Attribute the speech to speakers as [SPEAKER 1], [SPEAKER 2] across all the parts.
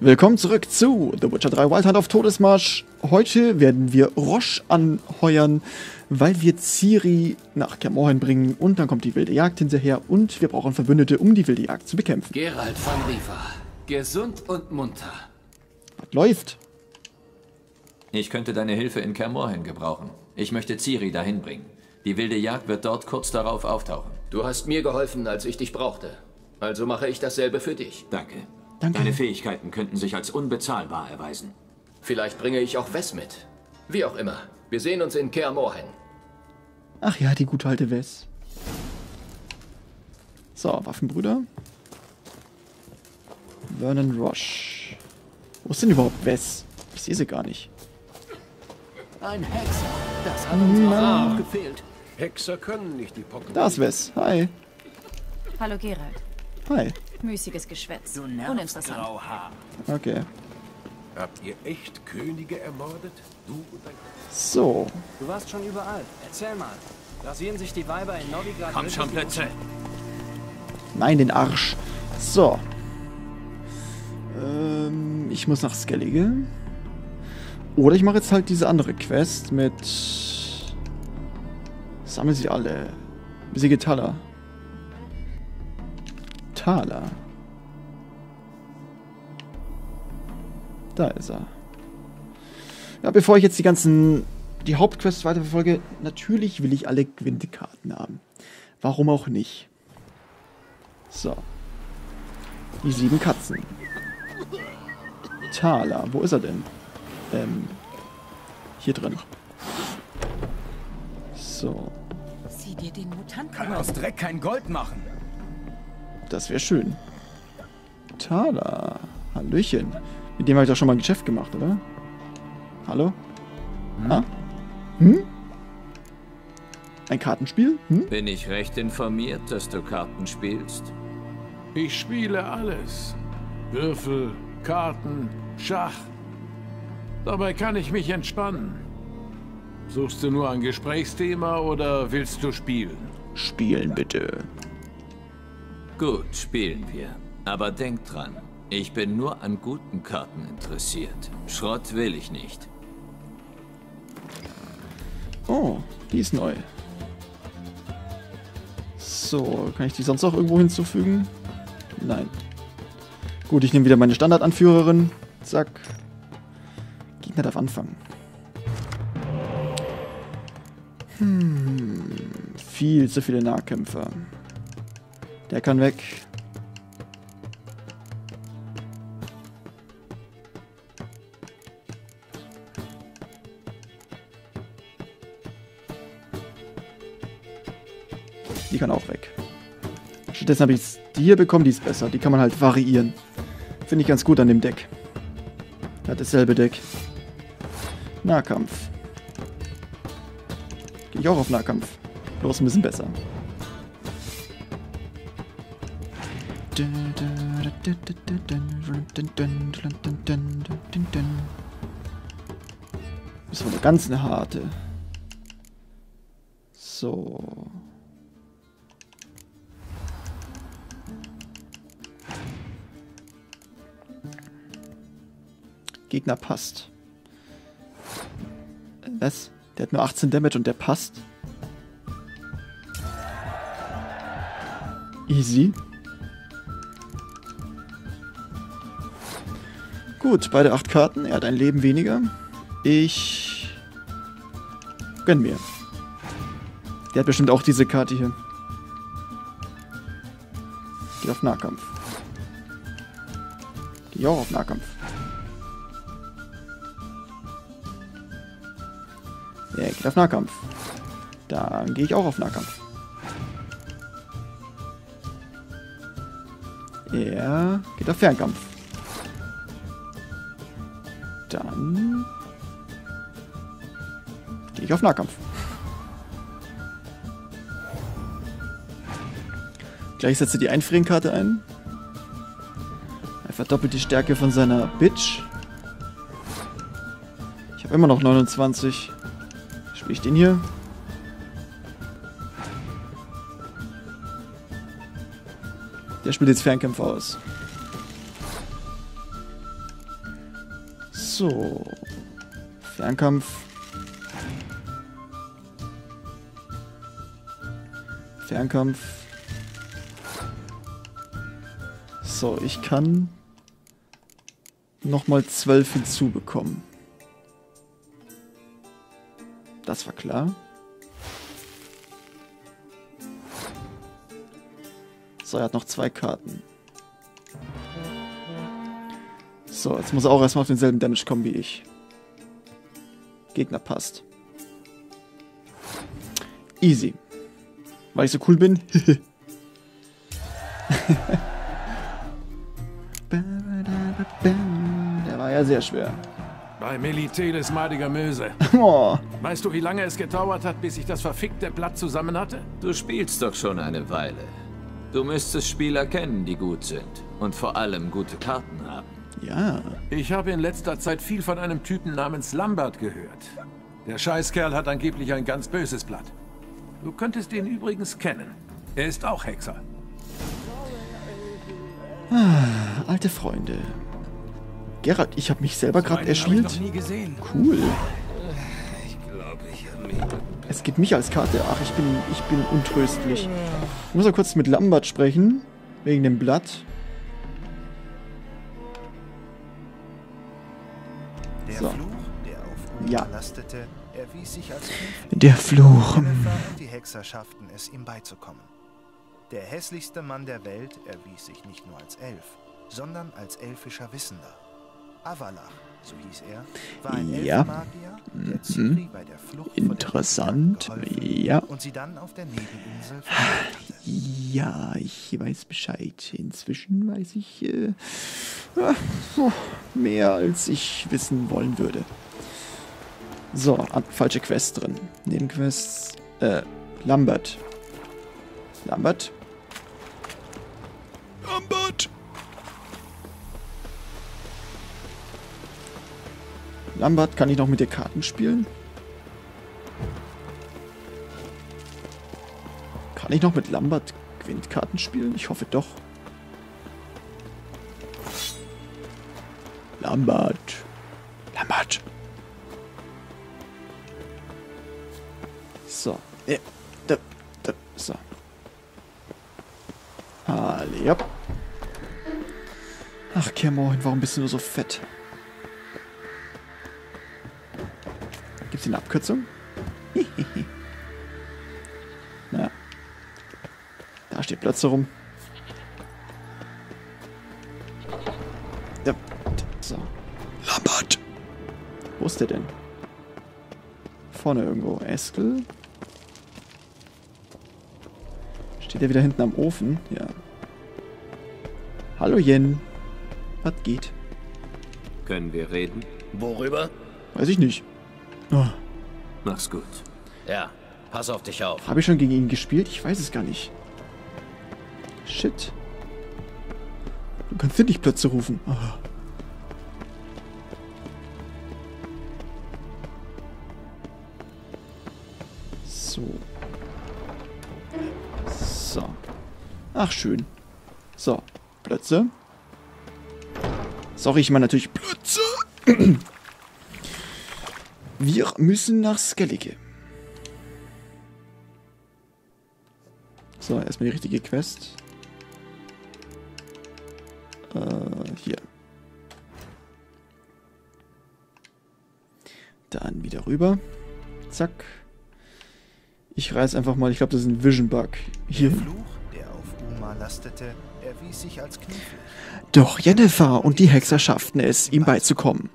[SPEAKER 1] Willkommen zurück zu The Witcher 3 Wild Hunt auf Todesmarsch. Heute werden wir Roche anheuern, weil wir Ciri nach Kermorhen bringen und dann kommt die wilde Jagd hinterher und wir brauchen Verbündete, um die wilde Jagd zu bekämpfen.
[SPEAKER 2] Gerald von Riva. Gesund und munter.
[SPEAKER 1] Was läuft?
[SPEAKER 3] Ich könnte deine Hilfe in Kermorhen gebrauchen. Ich möchte Ciri dahin bringen. Die wilde Jagd wird dort kurz darauf auftauchen.
[SPEAKER 2] Du hast mir geholfen, als ich dich brauchte. Also mache ich dasselbe für dich.
[SPEAKER 3] Danke.
[SPEAKER 1] Danke.
[SPEAKER 3] Deine Fähigkeiten könnten sich als unbezahlbar erweisen.
[SPEAKER 2] Vielleicht bringe ich auch Wes mit. Wie auch immer. Wir sehen uns in Kaer Morhen.
[SPEAKER 1] Ach ja, die gute alte Wes. So, Waffenbrüder. Vernon Roche. Wo ist denn überhaupt Wes? Ich sehe sie gar nicht.
[SPEAKER 4] Ein Hexer. Das hat uns
[SPEAKER 1] Na.
[SPEAKER 4] auch gefehlt.
[SPEAKER 5] Hexer können nicht die Pocken.
[SPEAKER 1] Da ist Wes. Hi.
[SPEAKER 6] Hallo Gerald.
[SPEAKER 1] Hi.
[SPEAKER 6] Müßiges Geschwätz.
[SPEAKER 4] Du nervst,
[SPEAKER 6] Uninteressant.
[SPEAKER 4] Grauhaar.
[SPEAKER 1] Okay.
[SPEAKER 5] Habt ihr echt Könige ermordet? Du und dein...
[SPEAKER 1] So.
[SPEAKER 7] Du warst schon überall. Erzähl mal. Rasieren sich die Weiber in Novigrad...
[SPEAKER 4] Kommt schon, Plätze.
[SPEAKER 1] Nein, den Arsch. So. Ähm, ich muss nach Skellige. Oder ich mache jetzt halt diese andere Quest mit... Sammel sie alle. Besiege Thaler. Thaler. Da ist er. Ja, bevor ich jetzt die ganzen... Die Hauptquests weiterverfolge, natürlich will ich alle Quinte-Karten haben. Warum auch nicht? So. Die sieben Katzen. Thaler, wo ist er denn? Ähm, hier drin. So,
[SPEAKER 6] Sieh dir den Mutanten
[SPEAKER 4] Kann
[SPEAKER 6] an.
[SPEAKER 4] aus Dreck kein Gold machen.
[SPEAKER 1] Das wäre schön. Thaler, Hallöchen. Mit dem habe ich doch schon mal ein Geschäft gemacht, oder? Hallo? Ah? Hm? Ein Kartenspiel? Hm?
[SPEAKER 3] Bin ich recht informiert, dass du Karten spielst?
[SPEAKER 5] Ich spiele alles. Würfel, Karten, Schach. Dabei kann ich mich entspannen. Suchst du nur ein Gesprächsthema oder willst du spielen?
[SPEAKER 1] Spielen bitte.
[SPEAKER 3] Gut, spielen wir. Aber denk dran, ich bin nur an guten Karten interessiert. Schrott will ich nicht.
[SPEAKER 1] Oh, die ist neu. So, kann ich die sonst noch irgendwo hinzufügen? Nein. Gut, ich nehme wieder meine Standardanführerin. Zack. Gegner darf anfangen. Hm, viel zu viele Nahkämpfer. Der kann weg. Die kann auch weg. Stattdessen habe ich die hier bekommen, die ist besser. Die kann man halt variieren. Finde ich ganz gut an dem Deck. Hat dasselbe Deck. Nahkampf. Gehe ich auch auf Nahkampf. Bloß ein bisschen besser. Das war eine ganz eine harte. So. Gegner passt. Was? Der hat nur 18 Damage und der passt? Easy. Gut, beide 8 Karten. Er hat ein Leben weniger. Ich gönn mir. Der hat bestimmt auch diese Karte hier. Geht auf Nahkampf. Geht auch auf Nahkampf. Er geht auf Nahkampf. Dann gehe ich auch auf Nahkampf. Er geht auf Fernkampf. Gehe ich auf Nahkampf. Gleich setzt er die Einfrierenkarte ein. Er verdoppelt die Stärke von seiner Bitch. Ich habe immer noch 29. Spiele ich den hier? Der spielt jetzt Fernkämpfer aus. So. Fernkampf. Fernkampf. So, ich kann nochmal 12 hinzubekommen. Das war klar. So, er hat noch zwei Karten. So, jetzt muss er auch erstmal auf denselben Damage kommen wie ich. Gegner passt. Easy. Weil ich so cool bin. Der war ja sehr schwer.
[SPEAKER 5] Bei Meliteles madiger Möse.
[SPEAKER 1] Oh,
[SPEAKER 5] Weißt du, wie lange es gedauert hat, bis ich das verfickte Blatt zusammen hatte?
[SPEAKER 3] Du spielst doch schon eine Weile. Du müsstest Spieler kennen, die gut sind. Und vor allem gute Karten haben.
[SPEAKER 1] ja.
[SPEAKER 5] Ich habe in letzter Zeit viel von einem Typen namens Lambert gehört. Der Scheißkerl hat angeblich ein ganz böses Blatt. Du könntest ihn übrigens kennen. Er ist auch Hexer.
[SPEAKER 1] Alte Freunde. Gerald, ich habe mich selber gerade erspielt. Cool.
[SPEAKER 3] Ich ich.
[SPEAKER 1] Es gibt mich als Karte. Ach, ich bin, ich bin untröstlich. Ich muss mal kurz mit Lambert sprechen. Wegen dem Blatt.
[SPEAKER 8] Der
[SPEAKER 1] So.
[SPEAKER 8] Fluch, der auf Uma
[SPEAKER 1] Ja.
[SPEAKER 8] lastete, erwies sich als.
[SPEAKER 1] Der Fluch.
[SPEAKER 8] Die Hexer schafften es, ihm beizukommen. Der hässlichste Mann der Welt erwies sich nicht nur als Elf, sondern als elfischer Wissender. Avalach, so hieß er, war ein
[SPEAKER 1] Ja.
[SPEAKER 8] Elfenmagier, der Ciri bei der Flucht
[SPEAKER 1] Interessant. Ja.
[SPEAKER 8] und sie dann auf der hatte.
[SPEAKER 1] Ja, ich weiß Bescheid. Inzwischen weiß ich äh, oh, mehr, als ich wissen wollen würde. So, falsche Quest drin. Nebenquests. Äh, Lambert. Lambert? Lambert! Lambert, kann ich noch mit dir Karten spielen? Kann ich noch mit Lambert Quintkarten spielen? Ich hoffe doch. Lambert. Ja. Da, da, so. Alle, ja. Ach, Kermohin, warum bist du nur so fett? Gibt's hier eine Abkürzung? naja. Da steht Plötze rum. Ja, so. Lambert! Wo ist der denn? Vorne irgendwo. Eskel? Steht der wieder hinten am Ofen? Ja. Hallo Jen. Was geht?
[SPEAKER 3] Können wir reden?
[SPEAKER 2] Worüber?
[SPEAKER 1] Weiß ich nicht. Oh,
[SPEAKER 3] Mach's gut.
[SPEAKER 2] Ja, pass auf dich auf.
[SPEAKER 1] Habe ich schon gegen ihn gespielt? Ich weiß es gar nicht. Shit. Du kannst den nicht Plötze rufen. So. So. Ach, schön. So. Plötze. Sorry, ich meine natürlich Plötze. Wir müssen nach Skellige. So, erstmal die richtige Quest. Äh, hier. Dann wieder rüber. Zack. Ich reiß einfach mal, ich glaube, das ist ein Vision Bug. Hier.
[SPEAKER 8] Der Fluch, der auf Uma lastete, erwies sich als knifflig.
[SPEAKER 1] Doch Jennifer und die Hexer schafften es, ihm beizukommen.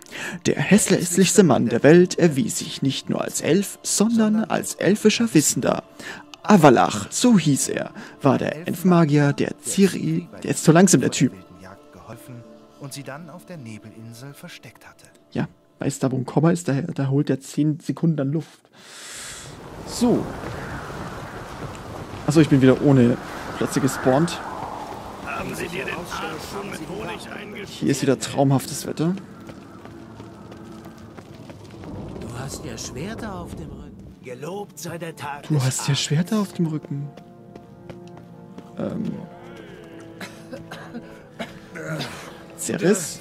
[SPEAKER 1] Der hässlichste Mann der Welt erwies sich nicht nur als Elf, sondern als elfischer Wissender. Avalach, so hieß er, war der Elfenmagier, der Ciri, der ist zu langsam, der Typ.
[SPEAKER 8] Und sie dann auf der Nebelinsel versteckt hatte.
[SPEAKER 1] Ja, weißt du, wo ein Komma ist, da, da holt er 10 Sekunden dann Luft. So. Achso, ich bin wieder ohne Plätze gespawnt. Hier ist wieder traumhaftes Wetter.
[SPEAKER 4] Du hast ja Schwerter auf dem Rücken. Gelobt sei der Tag.
[SPEAKER 1] Du hast ja Schwerter auf dem Rücken. Ähm. Ceres?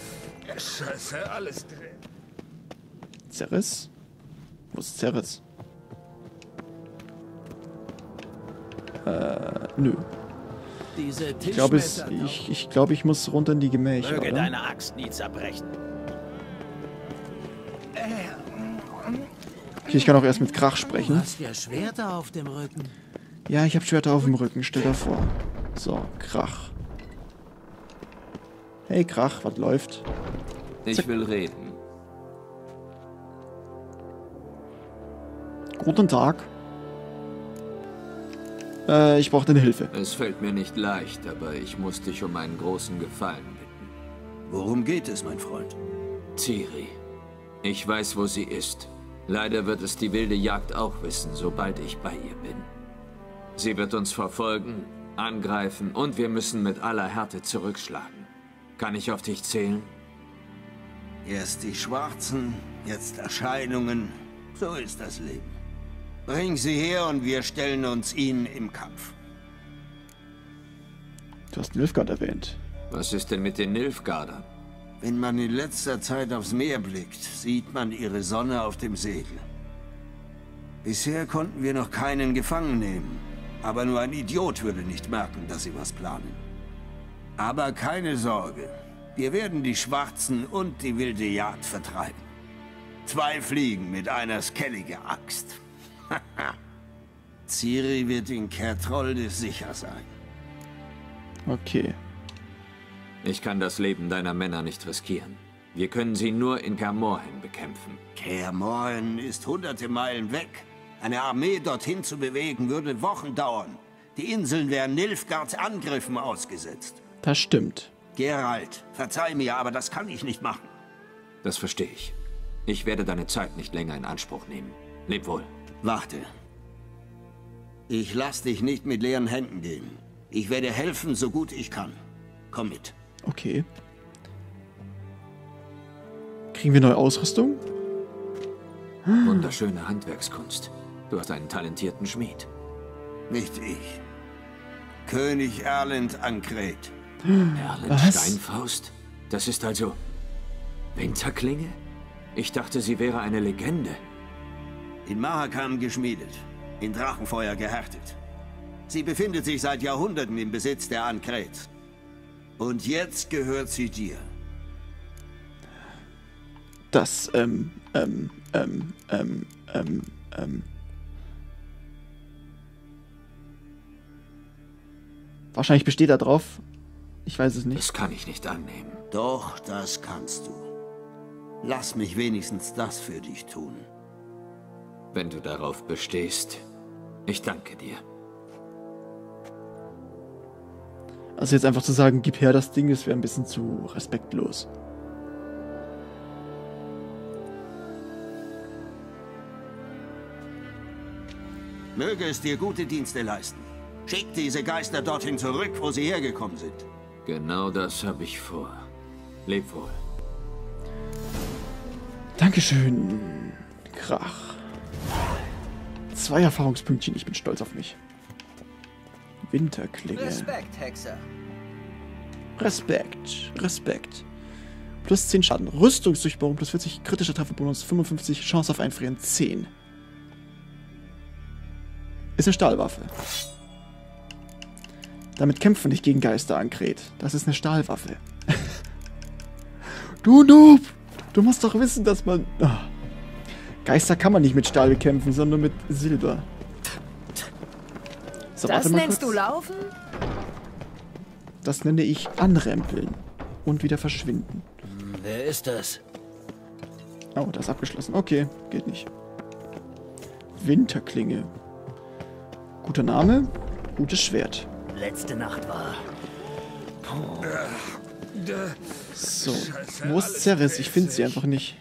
[SPEAKER 5] Scheiße, alles drin.
[SPEAKER 1] Ceres? Wo ist Ceres? Äh, nö.
[SPEAKER 4] Diese
[SPEAKER 1] Ich glaube, ich, ich, glaube, ich muss runter in die Gemächer,
[SPEAKER 4] Möge
[SPEAKER 1] oder?
[SPEAKER 4] deine Axt nie zerbrechen.
[SPEAKER 1] Okay, ich kann auch erst mit Krach
[SPEAKER 4] Du
[SPEAKER 1] sprechen.
[SPEAKER 4] hast ja Schwerter auf dem Rücken.
[SPEAKER 1] Ja, ich habe Schwerter auf dem Rücken, stell dir vor. So, Krach. Hey, Krach, was läuft?
[SPEAKER 3] Ich will reden.
[SPEAKER 1] Guten Tag. Äh, ich brauche deine Hilfe.
[SPEAKER 3] Es fällt mir nicht leicht, aber ich muss dich um einen großen Gefallen bitten.
[SPEAKER 4] Worum geht es, mein Freund?
[SPEAKER 3] Ciri. Ich weiß, wo sie ist. Leider wird es die wilde Jagd auch wissen, sobald ich bei ihr bin. Sie wird uns verfolgen, angreifen und wir müssen mit aller Härte zurückschlagen. Kann ich auf dich zählen?
[SPEAKER 9] Erst die Schwarzen, jetzt Erscheinungen. So ist das Leben. Bring sie her und wir stellen uns ihnen im Kampf.
[SPEAKER 1] Du hast Nilfgaard erwähnt.
[SPEAKER 3] Was ist denn mit den Nilfgaardern?
[SPEAKER 9] Wenn man in letzter Zeit aufs Meer blickt, sieht man ihre Sonne auf dem Segel. Bisher konnten wir noch keinen gefangen nehmen. Aber nur ein Idiot würde nicht merken, dass sie was planen. Aber keine Sorge. Wir werden die Schwarzen und die wilde Jagd vertreiben. Zwei Fliegen mit einer skellige Axt. Ciri wird in Kertrolde sicher sein.
[SPEAKER 1] Okay.
[SPEAKER 3] Ich kann das Leben deiner Männer nicht riskieren. Wir können sie nur in Kermorhen bekämpfen.
[SPEAKER 9] Kaer Morhen ist hunderte Meilen weg. Eine Armee dorthin zu bewegen, würde Wochen dauern. Die Inseln wären Nilfgaards Angriffen ausgesetzt.
[SPEAKER 1] Das stimmt.
[SPEAKER 9] Geralt, verzeih mir, aber das kann ich nicht machen.
[SPEAKER 3] Das verstehe ich. Ich werde deine Zeit nicht länger in Anspruch nehmen. Leb wohl.
[SPEAKER 9] Warte. Ich lass dich nicht mit leeren Händen gehen. Ich werde helfen, so gut ich kann. Komm mit.
[SPEAKER 1] Okay. Kriegen wir neue Ausrüstung?
[SPEAKER 3] Wunderschöne Handwerkskunst. Du hast einen talentierten Schmied.
[SPEAKER 9] Nicht ich. König Erlend Ankret.
[SPEAKER 3] Erlen
[SPEAKER 1] Was?
[SPEAKER 3] Steinfaust? Das ist also Winterklinge? Ich dachte, sie wäre eine Legende.
[SPEAKER 9] In Mahakam geschmiedet, in Drachenfeuer gehärtet. Sie befindet sich seit Jahrhunderten im Besitz der Ankret. Und jetzt gehört sie dir.
[SPEAKER 1] Das, ähm, ähm, ähm, ähm, ähm, ähm. Wahrscheinlich besteht er drauf. Ich weiß es nicht.
[SPEAKER 3] Das kann ich nicht annehmen.
[SPEAKER 9] Doch, das kannst du. Lass mich wenigstens das für dich tun.
[SPEAKER 3] Wenn du darauf bestehst. Ich danke dir.
[SPEAKER 1] Also jetzt einfach zu sagen, gib her das Ding, das wäre ein bisschen zu respektlos.
[SPEAKER 9] Möge es dir gute Dienste leisten. Schick diese Geister dorthin zurück, wo sie hergekommen sind.
[SPEAKER 3] Genau das habe ich vor. Leb wohl.
[SPEAKER 1] Dankeschön. Krach. Zwei Erfahrungspünktchen, ich bin stolz auf mich. Winterklinge.
[SPEAKER 7] Respekt, Hexer.
[SPEAKER 1] Respekt. Respekt. Plus 10 Schaden. Rüstungsdurchbohrung plus 40 kritischer Trefferbonus, 55 Chance auf Einfrieren, 10. Ist eine Stahlwaffe. Damit kämpfen wir nicht gegen Geister Ankret. Das ist eine Stahlwaffe. du Noob! Du musst doch wissen, dass man... Ah. Geister kann man nicht mit Stahl bekämpfen, sondern mit Silber. So,
[SPEAKER 6] Das
[SPEAKER 1] warte mal
[SPEAKER 6] nennst
[SPEAKER 1] kurz.
[SPEAKER 6] du Laufen?
[SPEAKER 1] Das nenne ich Anrempeln. Und wieder verschwinden.
[SPEAKER 4] Wer ist das?
[SPEAKER 1] Oh, das ist abgeschlossen. Okay, geht nicht. Winterklinge. Guter Name, gutes Schwert.
[SPEAKER 4] Letzte Nacht war.
[SPEAKER 1] So, wo ist Ceres? Ich finde sie einfach nicht.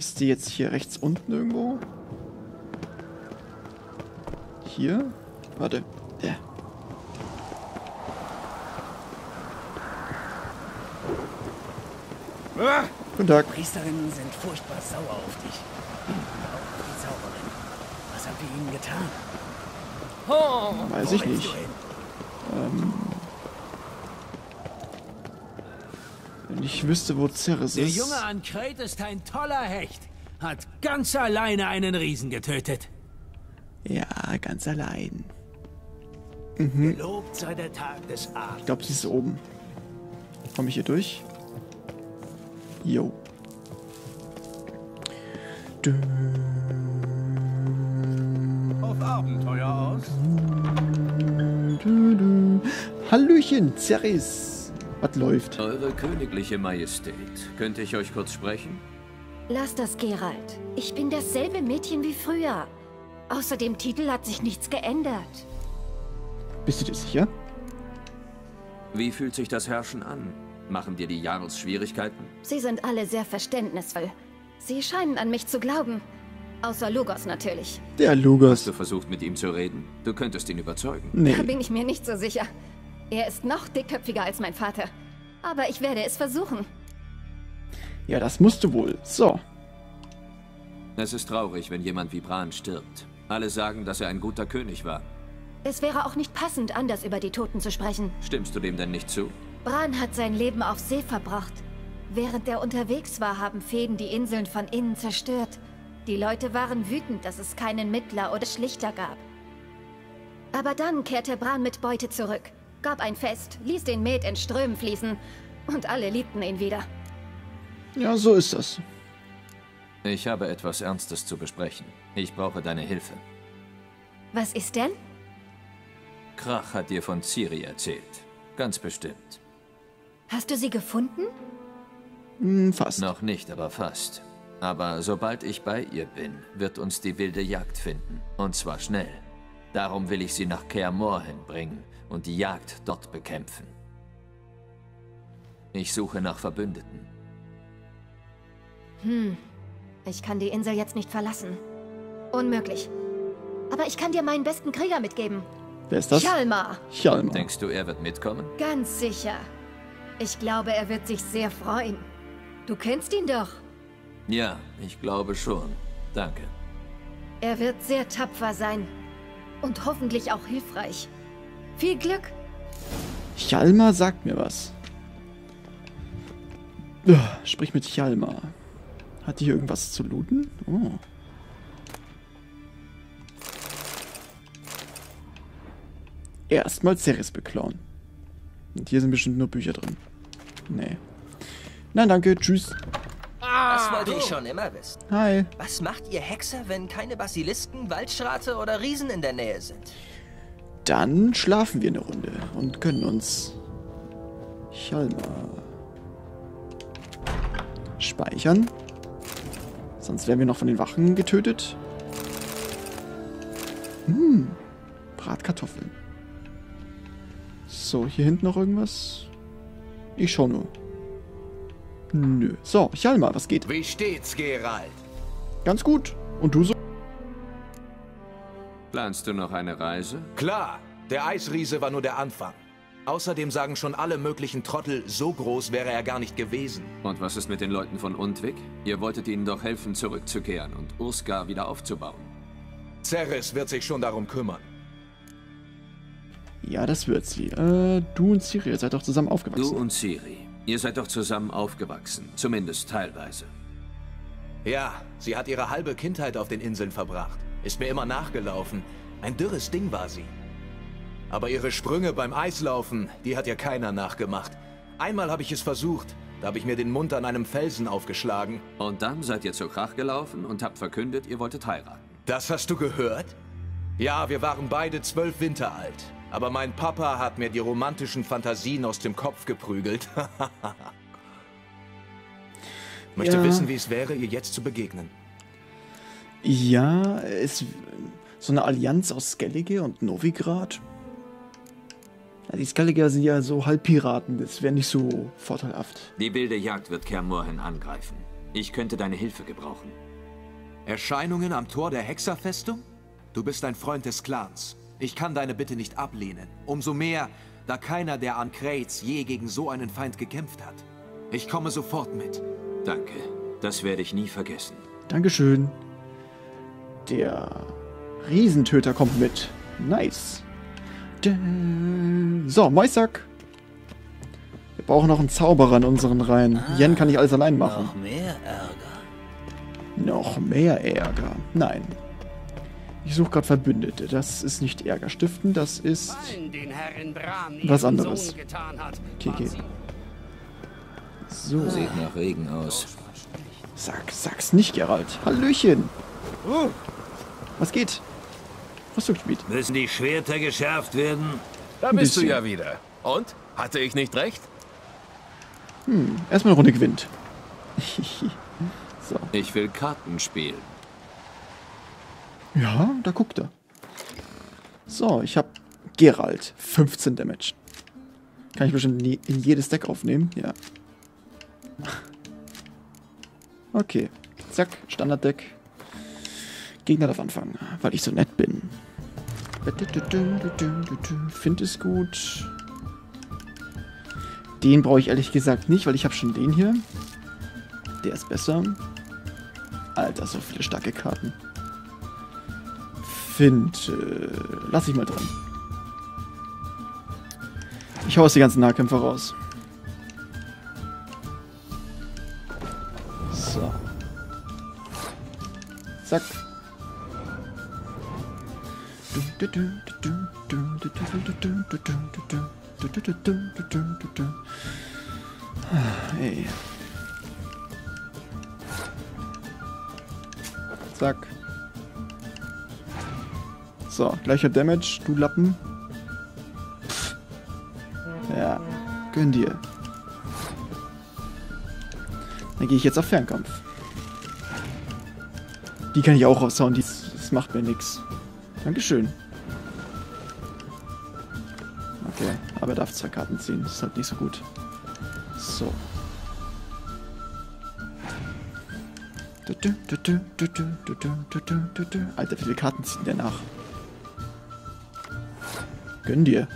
[SPEAKER 1] Ist die jetzt hier rechts unten irgendwo? Hier? Warte. Ja. Guten Tag.
[SPEAKER 4] Priesterinnen sind furchtbar sauer auf dich. Auch auf die Zauberin. Was habt ihr ihnen getan?
[SPEAKER 1] Weiß
[SPEAKER 4] Wo
[SPEAKER 1] ich nicht.
[SPEAKER 4] du
[SPEAKER 1] Wenn ich wüsste, wo Ceres
[SPEAKER 4] Der
[SPEAKER 1] ist.
[SPEAKER 4] Junge Ankret ist ein toller Hecht. Hat ganz alleine einen Riesen getötet.
[SPEAKER 1] Ja, ganz allein.
[SPEAKER 4] Gelobt sei der Tag des
[SPEAKER 1] Ich
[SPEAKER 4] Abends.
[SPEAKER 1] glaube, sie ist oben. Komme ich hier durch? Jo.
[SPEAKER 7] Auf Abenteuer aus?
[SPEAKER 1] Hallöchen, Ceres. Was läuft?
[SPEAKER 3] Eure königliche Majestät, könnte ich euch kurz sprechen?
[SPEAKER 10] Lass das, Gerald. Ich bin dasselbe Mädchen wie früher. Außer dem Titel hat sich nichts geändert.
[SPEAKER 1] Bist du dir sicher?
[SPEAKER 3] Wie fühlt sich das Herrschen an? Machen dir die Jarls Schwierigkeiten?
[SPEAKER 10] Sie sind alle sehr verständnisvoll. Sie scheinen an mich zu glauben. Außer Lugos natürlich.
[SPEAKER 1] Der
[SPEAKER 3] Hast
[SPEAKER 1] Lugas.
[SPEAKER 3] du versucht, mit ihm zu reden? Du könntest ihn überzeugen.
[SPEAKER 1] Nee.
[SPEAKER 10] Da bin ich mir nicht so sicher. Er ist noch dickköpfiger als mein Vater. Aber ich werde es versuchen.
[SPEAKER 1] Ja, das musst du wohl. So.
[SPEAKER 3] Es ist traurig, wenn jemand wie Bran stirbt. Alle sagen, dass er ein guter König war.
[SPEAKER 10] Es wäre auch nicht passend, anders über die Toten zu sprechen.
[SPEAKER 3] Stimmst du dem denn nicht zu?
[SPEAKER 10] Bran hat sein Leben auf See verbracht. Während er unterwegs war, haben Feen die Inseln von innen zerstört. Die Leute waren wütend, dass es keinen Mittler oder Schlichter gab. Aber dann kehrte Bran mit Beute zurück, gab ein Fest, ließ den Met in Strömen fließen und alle liebten ihn wieder.
[SPEAKER 1] Ja, so ist das.
[SPEAKER 3] Ich habe etwas Ernstes zu besprechen. Ich brauche deine Hilfe.
[SPEAKER 10] Was ist denn?
[SPEAKER 3] Krach hat dir von Ciri erzählt. Ganz bestimmt.
[SPEAKER 10] Hast du sie gefunden?
[SPEAKER 1] Hm, fast.
[SPEAKER 3] Noch nicht, aber fast. Aber sobald ich bei ihr bin, wird uns die wilde Jagd finden. Und zwar schnell. Darum will ich sie nach Kaer Morhen bringen und die Jagd dort bekämpfen. Ich suche nach Verbündeten.
[SPEAKER 10] Ich kann die Insel jetzt nicht verlassen. Unmöglich. Aber ich kann dir meinen besten Krieger mitgeben.
[SPEAKER 1] Wer ist das?
[SPEAKER 10] Chalmar.
[SPEAKER 1] Chalmar.
[SPEAKER 3] Denkst du, er wird mitkommen?
[SPEAKER 10] Ganz sicher. Ich glaube, er wird sich sehr freuen. Du kennst ihn doch.
[SPEAKER 3] Ja, ich glaube schon. Danke.
[SPEAKER 10] Er wird sehr tapfer sein. Und hoffentlich auch hilfreich. Viel Glück.
[SPEAKER 1] Chalmar sagt mir was. Sprich mit Chalmar. Hat die hier irgendwas zu looten? Oh. Erstmal Ceres beklauen. Und hier sind bestimmt nur Bücher drin. Nee. Nein, danke. Tschüss.
[SPEAKER 11] Das wollte ich schon immer wissen.
[SPEAKER 1] Hi.
[SPEAKER 11] Was macht ihr Hexer, wenn keine Basilisken, Waldschrate oder Riesen in der Nähe sind?
[SPEAKER 1] Dann schlafen wir eine Runde und können uns Chalmar speichern. Sonst werden wir noch von den Wachen getötet. Hm, Bratkartoffeln. So, hier hinten noch irgendwas? Ich schau nur. Nö. So, Chalmar, was geht?
[SPEAKER 2] Wie steht's, Gerald?
[SPEAKER 1] Ganz gut. Und du so?
[SPEAKER 3] Planst du noch eine Reise?
[SPEAKER 12] Klar, der Eisriese war nur der Anfang. Außerdem sagen schon alle möglichen Trottel, so groß wäre er gar nicht gewesen.
[SPEAKER 3] Und was ist mit den Leuten von Undvik? Ihr wolltet ihnen doch helfen, zurückzukehren und Urskar wieder aufzubauen.
[SPEAKER 12] Ceres wird sich schon darum kümmern.
[SPEAKER 1] Ja, das wird sie. Äh, du und Ciri, ihr seid doch zusammen
[SPEAKER 3] Du
[SPEAKER 1] aufgewachsen.
[SPEAKER 3] und Ciri, ihr seid doch zusammen aufgewachsen. Zumindest teilweise.
[SPEAKER 12] Ja, sie hat ihre halbe Kindheit auf den Inseln verbracht. Ist mir immer nachgelaufen. Ein dürres Ding war sie. Aber ihre Sprünge beim Eislaufen, die hat ja keiner nachgemacht. Einmal habe ich es versucht. Da habe ich mir den Mund an einem Felsen aufgeschlagen.
[SPEAKER 3] Und dann seid ihr zu Krach gelaufen und habt verkündet, ihr wolltet heiraten.
[SPEAKER 12] Das hast du gehört? Ja, wir waren beide zwölf Winter alt. Aber mein Papa hat mir die romantischen Fantasien aus dem Kopf geprügelt. Möchte
[SPEAKER 1] Ja.
[SPEAKER 12] wissen, wie es wäre, ihr jetzt zu begegnen.
[SPEAKER 1] Ja, es so eine Allianz aus Skellige und Novigrad. Ja, die Skelliger sind ja so Halbpiraten, das wäre nicht so vorteilhaft.
[SPEAKER 3] Die wilde Jagd wird Kaer Morhen angreifen. Ich könnte deine Hilfe gebrauchen.
[SPEAKER 12] Erscheinungen am Tor der Hexerfestung? Du bist ein Freund des Clans. Ich kann deine Bitte nicht ablehnen. Umso mehr, da keiner der Ankreits je gegen so einen Feind gekämpft hat. Ich komme sofort mit.
[SPEAKER 3] Danke. Das werde ich nie vergessen.
[SPEAKER 1] Dankeschön. Der Riesentöter kommt mit. Nice. So, Moisak. Wir brauchen noch einen Zauberer in unseren Reihen. Yen kann nicht alles allein machen.
[SPEAKER 4] Noch mehr Ärger.
[SPEAKER 1] Noch mehr Ärger. Nein. Ich suche gerade Verbündete. Das ist nicht Ärger stiften, das ist was anderes. Okay, okay. So.
[SPEAKER 3] Sieht nach Regen aus.
[SPEAKER 1] Sag, sag's nicht, Geralt. Hallöchen. Was geht? Rüstungsgebiet.
[SPEAKER 13] Müssen die Schwerter geschärft werden?
[SPEAKER 14] Da bist du ja wieder. Und? Hatte ich nicht recht?
[SPEAKER 1] Hm, erstmal eine Runde gewinnt. so.
[SPEAKER 3] Ich will Karten spielen.
[SPEAKER 1] Ja, da guckt er. So, ich habe Geralt. 15 Damage. Kann ich bestimmt in jedes Deck aufnehmen? Ja. Okay. Zack, Standarddeck. Gegner darf anfangen, weil ich so nett bin. Find ist gut. Den brauche ich ehrlich gesagt nicht, weil ich habe schon den hier. Der ist besser. Alter, so viele starke Karten. Find, äh, lass ich mal dran. Ich hau aus die ganzen Nahkämpfer raus. So. Zack. Ey. Zack. So, gleicher Damage, du Lappen. Ja, gönn dir. Dann gehe ich jetzt auf Fernkampf. Die kann ich auch raushauen, die, das macht mir nix. Dankeschön. Okay, aber er darf zwei Karten ziehen, das ist halt nicht so gut. So. Alter, wie viele Karten ziehen der nach? Gönn dir.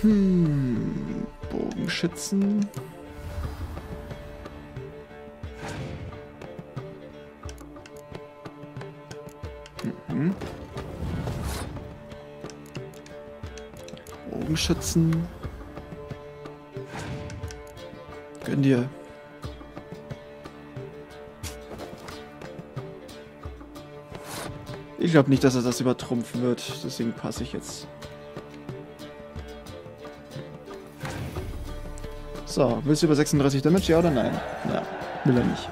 [SPEAKER 1] Hm, Bogenschützen. Mhm. Bogenschützen. Gönn dir. Ich glaube nicht, dass er das übertrumpfen wird. Deswegen passe ich jetzt. So, willst du über 36 Damage, ja oder nein? Ja, will er nicht.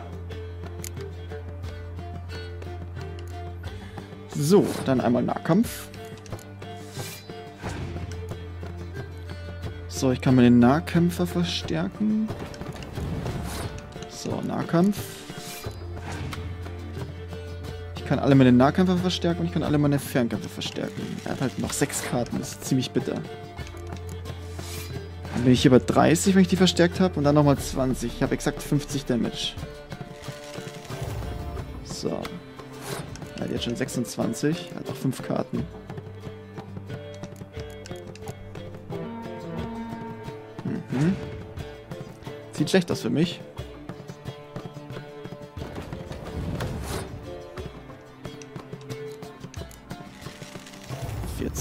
[SPEAKER 1] So, dann einmal Nahkampf. So, ich kann mal den Nahkämpfer verstärken. So, Nahkampf. Kann alle meine Nahkämpfer verstärken und ich kann alle meine Fernkämpfer verstärken. Er hat halt noch sechs Karten, das ist ziemlich bitter. Dann bin ich hier bei 30, wenn ich die verstärkt habe und dann nochmal 20. Ich habe exakt 50 Damage. So. Er hat jetzt schon 26, er hat noch 5 Karten. Mhm. Sieht schlecht aus für mich.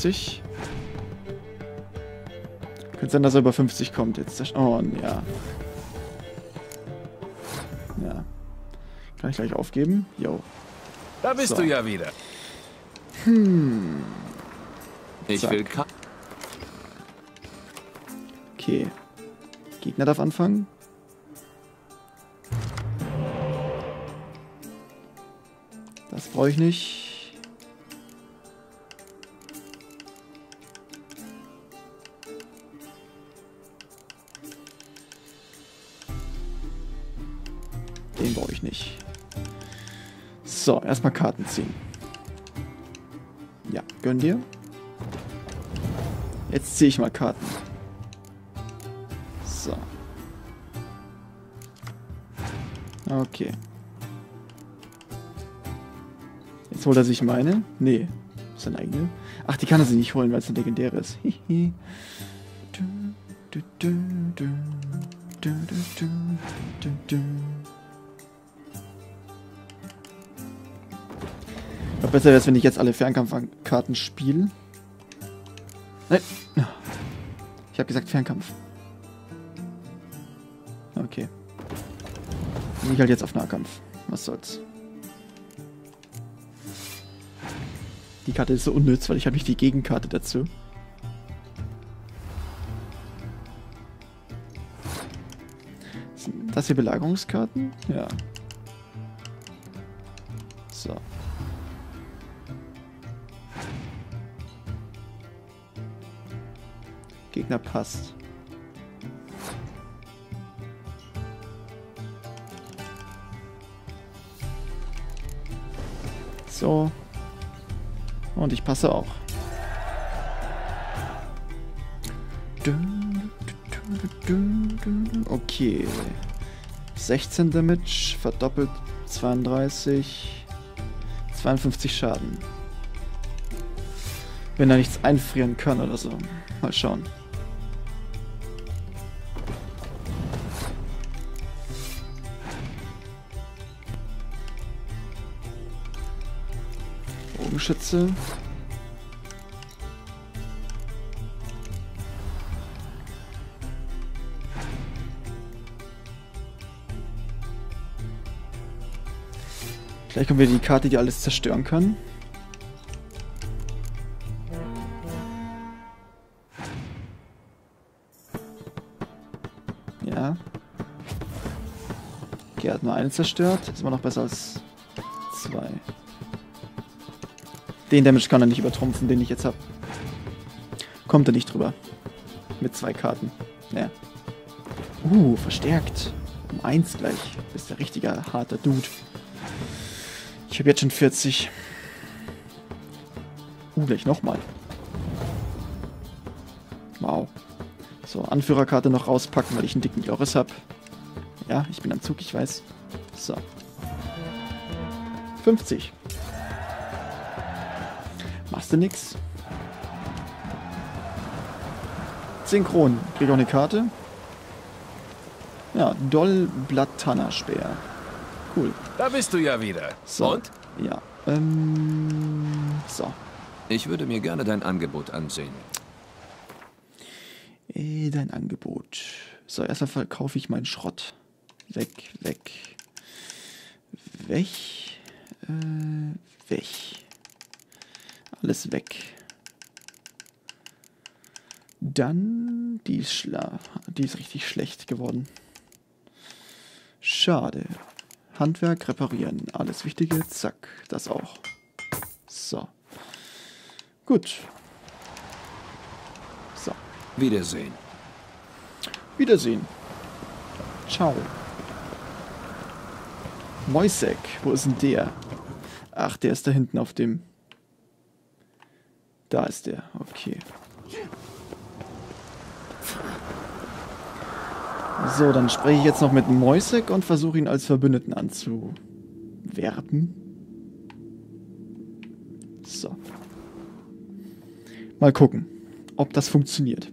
[SPEAKER 1] Vierzig. Könnte sein, dass er über 50 kommt jetzt. Oh, ja. Ja. Kann ich gleich aufgeben? Jo.
[SPEAKER 14] Da bist
[SPEAKER 1] So.
[SPEAKER 14] du ja wieder.
[SPEAKER 1] Hm.
[SPEAKER 3] Ich
[SPEAKER 1] Zack.
[SPEAKER 3] will Ka
[SPEAKER 1] Okay. Gegner darf anfangen. Das brauche ich nicht. So, erstmal Karten ziehen. Ja, gönn dir. Jetzt ziehe ich mal Karten. So. Okay. Jetzt holt er sich meine. Nee. Ist eine eigene. Ach, die kann er sich nicht holen, weil es eine legendäre ist. Hihi. Besser wäre es, wenn ich jetzt alle Fernkampfkarten spiele. Nein. Ich habe gesagt Fernkampf. Okay. Ich halt jetzt auf Nahkampf. Was soll's. Die Karte ist so unnütz, weil ich habe nicht die Gegenkarte dazu. Sind das hier Belagerungskarten? Ja. Gegner passt. So. Und ich passe auch. Okay. 16 Damage, verdoppelt 32, 52 Schaden. Wenn er nichts einfrieren kann oder so. Mal schauen. Bogenschütze. Vielleicht kommen wir die Karte, die alles zerstören kann. Ja. Okay, hat nur eine zerstört. Ist immer noch besser als Den Damage kann er nicht übertrumpfen, den ich jetzt habe. Kommt er nicht drüber. Mit zwei Karten. Ja. Uh, verstärkt. Um eins gleich. Bist der richtige harter Dude. Ich habe jetzt schon 40. Uh, gleich nochmal. Wow. So, Anführerkarte noch rauspacken, weil ich einen dicken Joris habe. Ja, ich bin am Zug, ich weiß. So. 50. Du nix? Synchron. Krieg auch eine Karte. Ja, Dollblatt-Tannerspeer. Cool.
[SPEAKER 14] Da bist du ja wieder.
[SPEAKER 1] So.
[SPEAKER 14] Und?
[SPEAKER 1] Ja. Ähm, so.
[SPEAKER 3] Ich würde mir gerne dein Angebot ansehen.
[SPEAKER 1] Eh, dein Angebot. So, erstmal verkaufe ich meinen Schrott. Weg, weg. Weg. Äh, weg. Alles weg. Dann, die ist, schla die ist richtig schlecht geworden. Schade. Handwerk reparieren. Alles Wichtige. Zack. Das auch. So. Gut. So.
[SPEAKER 3] Wiedersehen.
[SPEAKER 1] Wiedersehen. Ciao. Moisek. Wo ist denn der? Ach, der ist da hinten auf dem... Da ist der. Okay. So, dann spreche ich jetzt noch mit Moisek und versuche ihn als Verbündeten anzuwerben. So. Mal gucken, ob das funktioniert.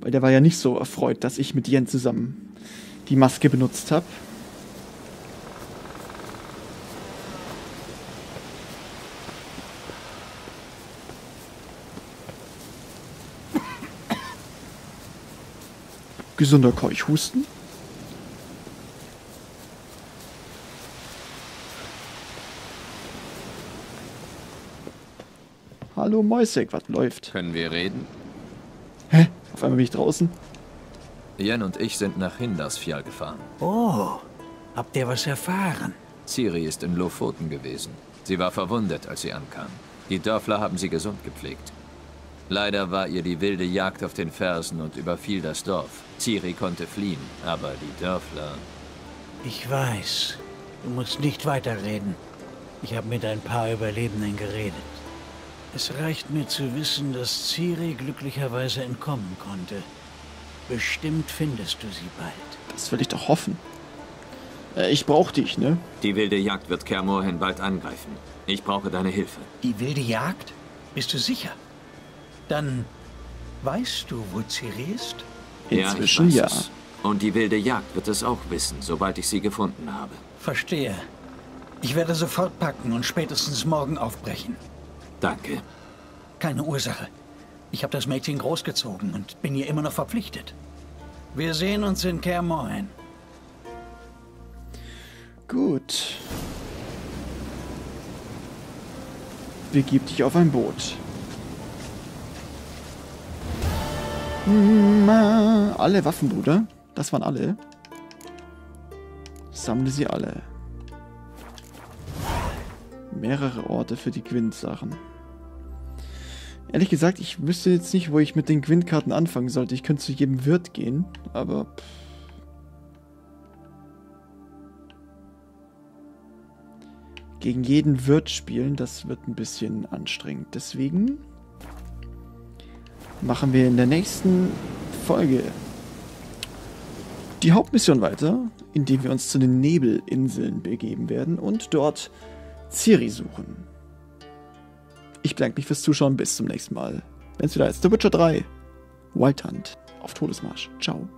[SPEAKER 1] Weil der war ja nicht so erfreut, dass ich mit Jen zusammen die Maske benutzt habe. Gesunder Keuchhusten. Hallo Moisek, was läuft?
[SPEAKER 3] Können wir reden?
[SPEAKER 1] Hä? Auf einmal bin ich draußen.
[SPEAKER 3] Jen und ich sind nach Hindarsfjall gefahren.
[SPEAKER 4] Oh, habt ihr was erfahren?
[SPEAKER 3] Ciri ist in Lofoten gewesen. Sie war verwundet, als sie ankam. Die Dörfler haben sie gesund gepflegt. Leider war ihr die wilde Jagd auf den Fersen und überfiel das Dorf. Ciri konnte fliehen, aber die Dörfler...
[SPEAKER 4] Ich weiß. Du musst nicht weiterreden. Ich habe mit ein paar Überlebenden geredet. Es reicht mir zu wissen, dass Ciri glücklicherweise entkommen konnte. Bestimmt findest du sie bald.
[SPEAKER 1] Das will ich doch hoffen. Äh, ich brauche dich, ne?
[SPEAKER 3] Die wilde Jagd wird Kermorhen bald angreifen. Ich brauche deine Hilfe.
[SPEAKER 4] Die wilde Jagd? Bist du sicher? Dann weißt du, wo Ciri ist?
[SPEAKER 1] Inzwischen
[SPEAKER 3] ja,
[SPEAKER 1] ja.
[SPEAKER 3] Es. Und die wilde Jagd wird es auch wissen, sobald ich sie gefunden habe.
[SPEAKER 4] Verstehe. Ich werde sofort packen und spätestens morgen aufbrechen.
[SPEAKER 3] Danke.
[SPEAKER 4] Keine Ursache. Ich habe das Mädchen großgezogen und bin ihr immer noch verpflichtet. Wir sehen uns in Kermoin.
[SPEAKER 1] Gut. Begib dich auf ein Boot. Alle Waffen, Bruder. Das waren alle. Sammle sie alle. Mehrere Orte für die Gwent-Sachen. Ehrlich gesagt, ich wüsste jetzt nicht, wo ich mit den Gwent-Karten anfangen sollte. Ich könnte zu jedem Wirt gehen, aber... Gegen jeden Wirt spielen, das wird ein bisschen anstrengend. Deswegen machen wir in der nächsten Folge die Hauptmission weiter, indem wir uns zu den Nebelinseln begeben werden und dort Ciri suchen. Ich bedanke mich fürs Zuschauen. Bis zum nächsten Mal. Wenn es wieder heißt The Witcher 3 Wild Hunt auf Todesmarsch. Ciao.